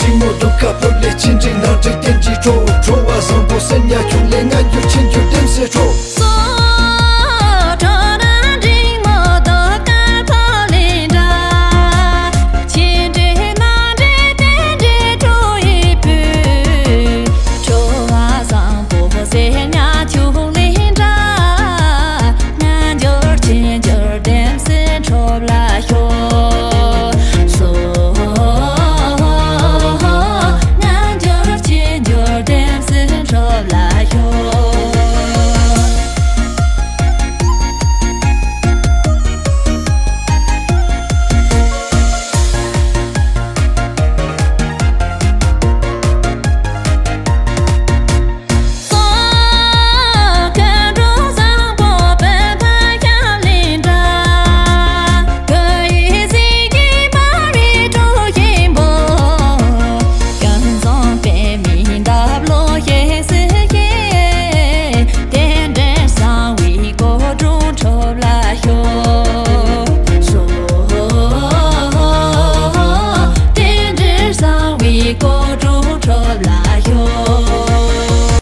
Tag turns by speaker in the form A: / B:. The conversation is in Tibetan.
A: jing mo du ka chou chou wa san po sen chou